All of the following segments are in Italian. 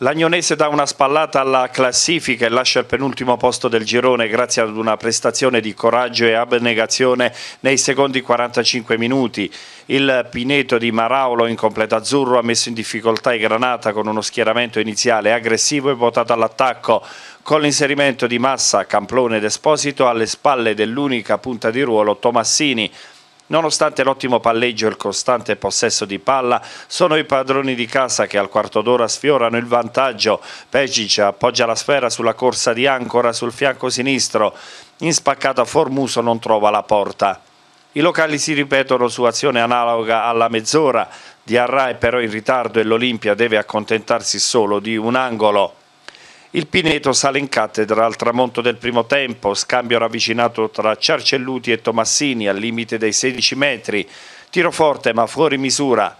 L'Agnonese dà una spallata alla classifica e lascia il penultimo posto del girone grazie ad una prestazione di coraggio e abnegazione nei secondi 45 minuti. Il Pineto di Maraulo in completa azzurro ha messo in difficoltà i Granata con uno schieramento iniziale aggressivo e votato all'attacco con l'inserimento di Massa, Camplone ed Esposito alle spalle dell'unica punta di ruolo Tomassini. Nonostante l'ottimo palleggio e il costante possesso di palla, sono i padroni di casa che al quarto d'ora sfiorano il vantaggio. Pecic appoggia la sfera sulla corsa di Ancora sul fianco sinistro. In spaccata Formuso non trova la porta. I locali si ripetono su azione analoga alla mezz'ora. Diarra è però in ritardo e l'Olimpia deve accontentarsi solo di un angolo. Il Pineto sale in cattedra al tramonto del primo tempo, scambio ravvicinato tra Ciarcelluti e Tomassini al limite dei 16 metri, tiro forte ma fuori misura.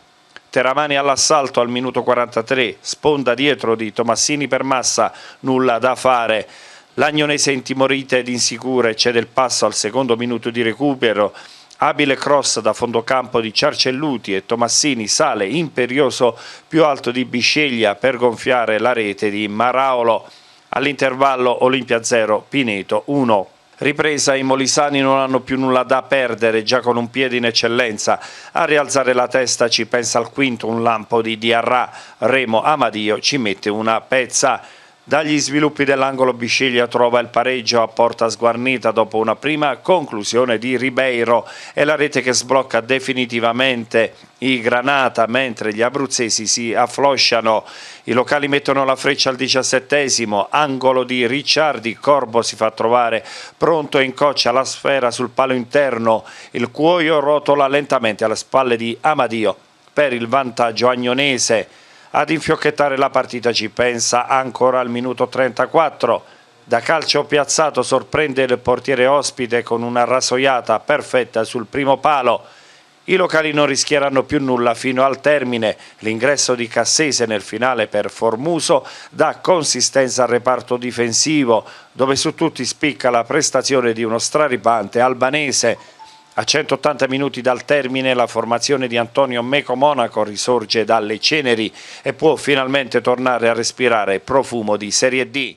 Teramani all'assalto al minuto 43, sponda dietro di Tomassini per Massa, nulla da fare. L'Agnonese intimorita ed insicura cede il passo al secondo minuto di recupero, Abile cross da fondocampo di Ciarcelluti e Tomassini sale imperioso più alto di Bisceglia per gonfiare la rete di Maraolo. All'intervallo Olimpia 0, Pineto 1. Ripresa, i molisani non hanno più nulla da perdere, già con un piede in eccellenza. A rialzare la testa ci pensa al quinto un lampo di Diarra. Remo Amadio ci mette una pezza. Dagli sviluppi dell'angolo Bisceglia trova il pareggio a porta sguarnita dopo una prima conclusione di Ribeiro e la rete che sblocca definitivamente i Granata mentre gli abruzzesi si afflosciano. I locali mettono la freccia al diciassettesimo, angolo di Ricciardi, Corbo si fa trovare pronto e incoccia la sfera sul palo interno, il cuoio rotola lentamente alle spalle di Amadio per il vantaggio agnonese. Ad infiocchettare la partita ci pensa ancora al minuto 34. Da calcio piazzato sorprende il portiere ospite con una rasoiata perfetta sul primo palo. I locali non rischieranno più nulla fino al termine. L'ingresso di Cassese nel finale per Formuso dà consistenza al reparto difensivo, dove su tutti spicca la prestazione di uno straripante albanese a 180 minuti dal termine la formazione di Antonio Meco Monaco risorge dalle ceneri e può finalmente tornare a respirare profumo di Serie D.